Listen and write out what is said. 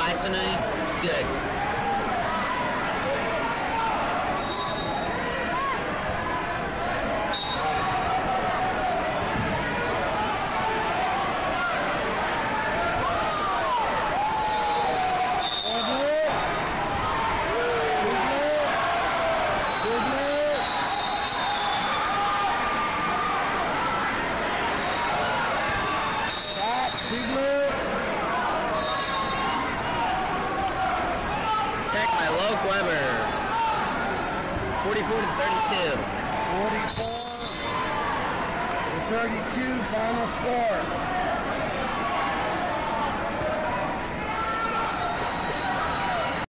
Bisonui, good. Tech by Loke Weber. 44 to 32. 44 to 32 final score.